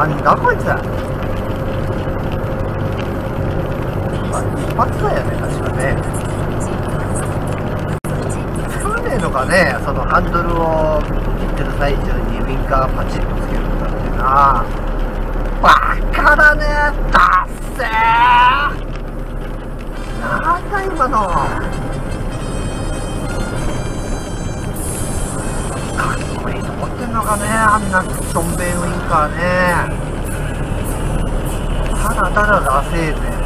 なんだこいつ一発だよね確かね。作れねえのかねそのハンドルを切ってる最中にウインカーパチッとつけるんだってな。バカだねダッセー。なんだ今の。かっこいいと思ってんのかねあんなしょんべんウインカーね。ただただダセーぜ